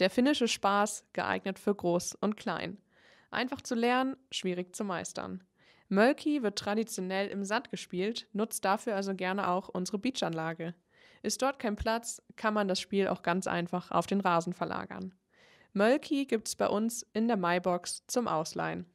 Der finnische Spaß geeignet für groß und klein. Einfach zu lernen, schwierig zu meistern. Mölki wird traditionell im Sand gespielt, nutzt dafür also gerne auch unsere Beachanlage. Ist dort kein Platz, kann man das Spiel auch ganz einfach auf den Rasen verlagern. Mölki gibt's bei uns in der Maibox zum Ausleihen.